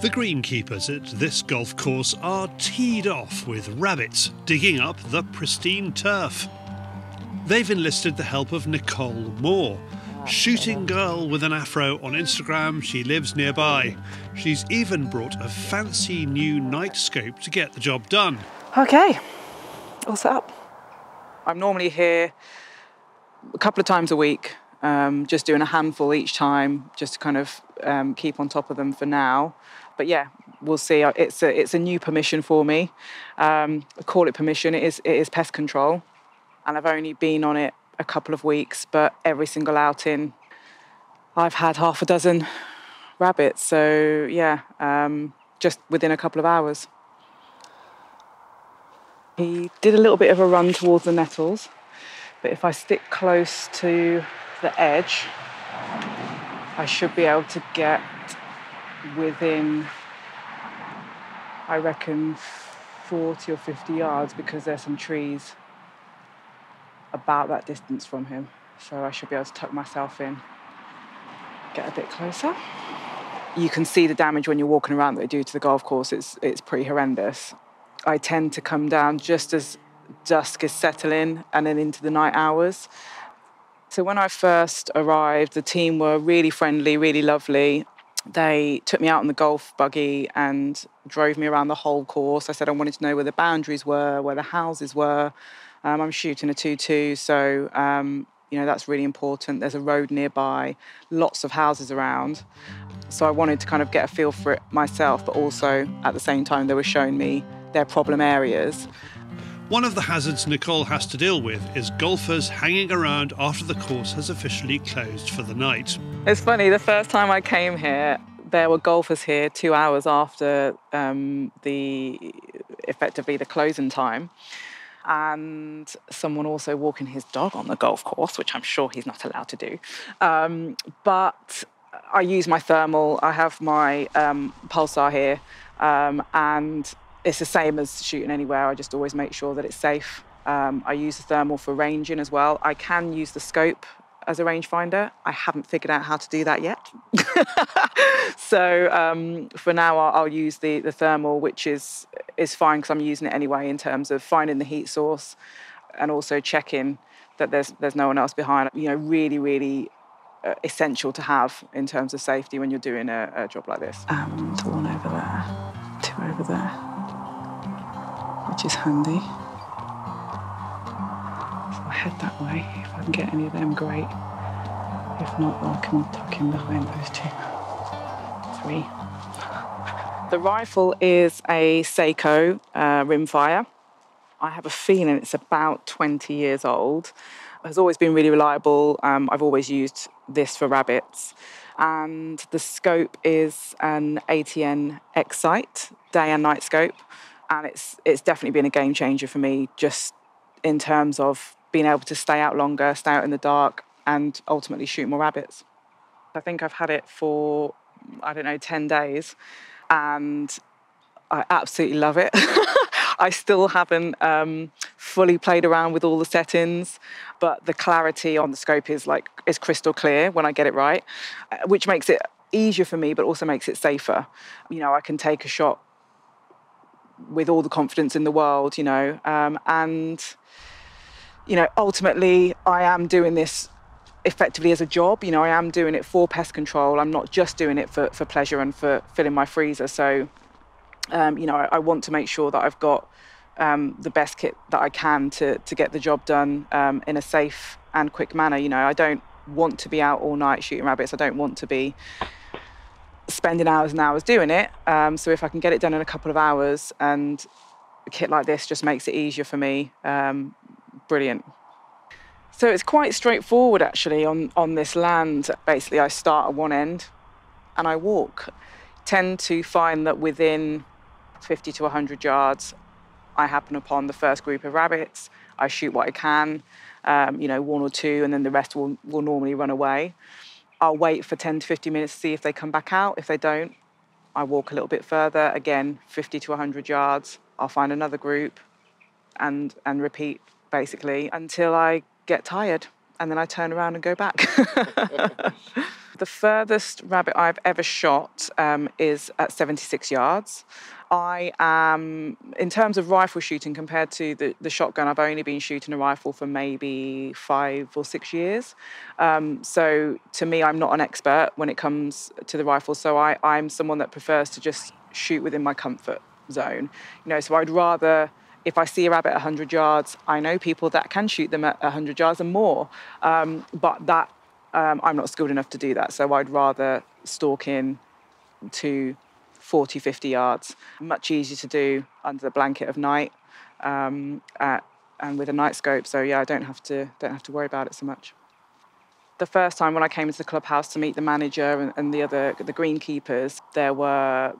The greenkeepers at this golf course are teed off with rabbits digging up the pristine turf. They've enlisted the help of Nicole Moore, shooting girl with an afro on Instagram. She lives nearby. She's even brought a fancy new night scope to get the job done. Okay, all set up. I'm normally here a couple of times a week, um, just doing a handful each time, just to kind of um, keep on top of them for now but yeah, we'll see. Uh, it's a it's a new permission for me. Um, call it permission. It is it is pest control, and I've only been on it a couple of weeks. But every single outing, I've had half a dozen rabbits. So yeah, um, just within a couple of hours. He did a little bit of a run towards the nettles, but if I stick close to the edge, I should be able to get within, I reckon, 40 or 50 yards because there's some trees about that distance from him. So I should be able to tuck myself in, get a bit closer. You can see the damage when you're walking around that they do to the golf course. It's, it's pretty horrendous. I tend to come down just as dusk is settling and then into the night hours. So when I first arrived, the team were really friendly, really lovely they took me out on the golf buggy and drove me around the whole course. I said I wanted to know where the boundaries were, where the houses were. Um, I'm shooting a 2 2, so um, you know that's really important. There's a road nearby, lots of houses around. So I wanted to kind of get a feel for it myself, but also at the same time, they were showing me their problem areas. One of the hazards Nicole has to deal with is golfers hanging around after the course has officially closed for the night. It's funny, the first time I came here, there were golfers here two hours after um, the effectively the closing time. And someone also walking his dog on the golf course, which I'm sure he's not allowed to do. Um, but I use my thermal. I have my um, pulsar here, um, and it's the same as shooting anywhere. I just always make sure that it's safe. Um, I use the thermal for ranging as well. I can use the scope as a rangefinder. I haven't figured out how to do that yet. so um, for now, I'll, I'll, use the, the thermal, which is is fine because I'm using it anyway in terms of finding the heat source and also checking that there's there's no one else behind. You know, really, really uh, essential to have in terms of safety when you're doing a, a job like this. And one over there, over there which is handy. So I'll head that way. If I can get any of them, great. If not, I can tuck in behind those two. Three. The rifle is a Sako uh, rimfire. I have a feeling it's about 20 years old. It has always been really reliable. Um, I've always used this for rabbits. And the scope is an ATN X-Sight, day and night scope and it's it's definitely been a game changer for me just in terms of being able to stay out longer, stay out in the dark, and ultimately shoot more rabbits. I think I've had it for I don't know ten days, and I absolutely love it. I still haven't um, fully played around with all the settings, but the clarity on the scope is like is crystal clear when I get it right, uh, which makes it easier for me, but also makes it safer. You know, I can take a shot with all the confidence in the world, you know. Um, and, you know, ultimately, I am doing this effectively as a job. You know, I am doing it for pest control. I'm not just doing it for, for pleasure and for filling my freezer. So, um, you know, I, I, want to make sure that I've got um, the best kit that I can to, to get the job done um, in a safe and quick manner. You know, I don't want to be out all night shooting rabbits. I don't want to be spending hours and hours doing it. Um, so if I can get it done in a couple of hours and a kit like this just makes it easier for me, um, brilliant. So it's quite straightforward actually on, on this land. Basically, I start at one end and I walk. Tend to find that within 50 to 100 yards, I happen upon the first group of rabbits. I shoot what I can, um, you know, one or two, and then the rest will, will normally run away. I'll wait for 10 to 50 minutes to see if they come back out. If they don't, I walk a little bit further, again, 50 to 100 yards. I'll find another group and, and repeat basically until I get tired and then I turn around and go back. The furthest rabbit I've ever shot um, is at 76 yards. I am, in terms of rifle shooting compared to the, the shotgun, I've only been shooting a rifle for maybe five or six years. Um, so to me, I'm not an expert when it comes to the rifle. So I, I'm someone that prefers to just shoot within my comfort zone. You know, so I'd rather if I see a rabbit at 100 yards, I know people that can shoot them at 100 yards and more. Um, but that um, I'm not skilled enough to do that. So I'd rather stalk in to 40, 50 yards. Much easier to do under the blanket of night um, at, and with a night scope. So yeah, I don't have to don't have to worry about it so much. The first time when I came into the clubhouse to meet the manager and, and the other the greenkeepers, there were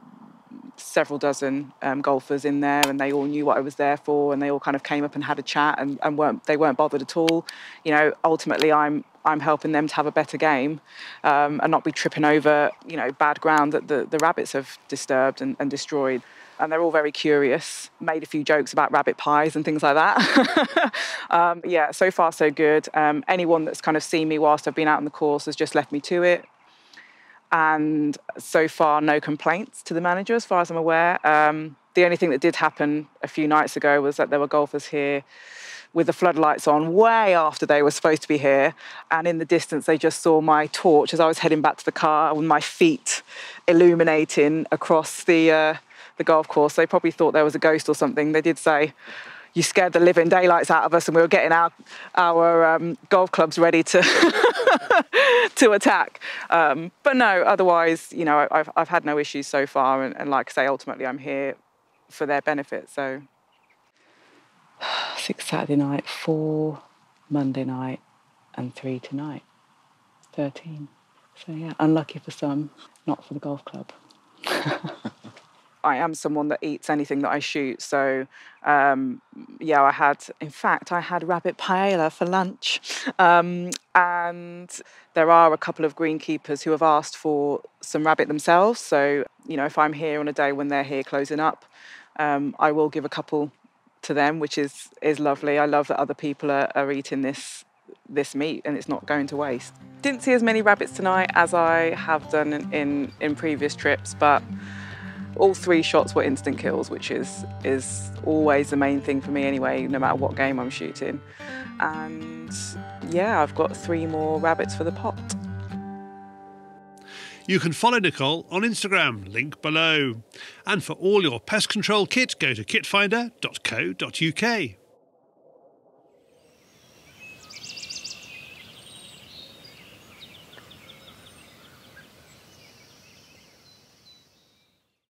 several dozen um, golfers in there, and they all knew what I was there for, and they all kind of came up and had a chat, and, and weren't they weren't bothered at all. You know, ultimately, I'm I'm helping them to have a better game, um, and not be tripping over you know bad ground that the, the rabbits have disturbed and, and destroyed. And they're all very curious. Made a few jokes about rabbit pies and things like that. um, yeah, so far so good. Um, anyone that's kind of seen me whilst I've been out on the course has just left me to it and so far no complaints to the manager as far as I'm aware. Um, the only thing that did happen a few nights ago was that there were golfers here with the floodlights on way after they were supposed to be here. And in the distance, they just saw my torch as I was heading back to the car with my feet illuminating across the, uh, the golf course. They probably thought there was a ghost or something. They did say, you scared the living daylights out of us and we were getting our, our um, golf clubs ready to to attack. Um, but no, otherwise, you know, I've, I've had no issues so far. And, and like I say, ultimately, I'm here for their benefit. So six Saturday night, four Monday night, and three tonight. 13. So yeah, unlucky for some, not for the golf club. I am someone that eats anything that I shoot. So, um, yeah, I had, in fact, I had rabbit paella for lunch. Um, and there are a couple of greenkeepers who have asked for some rabbit themselves. So, you know, if I'm here on a day when they're here closing up, um, I will give a couple to them, which is is lovely. I love that other people are, are eating this this meat and it's not going to waste. Didn't see as many rabbits tonight as I have done in, in, in previous trips, but all three shots were instant kills, which is is always the main thing for me anyway, no matter what game I'm shooting. And yeah, I've got three more rabbits for the pot. You can follow Nicole on Instagram, link below. And for all your pest control kit, go to kitfinder.co.uk.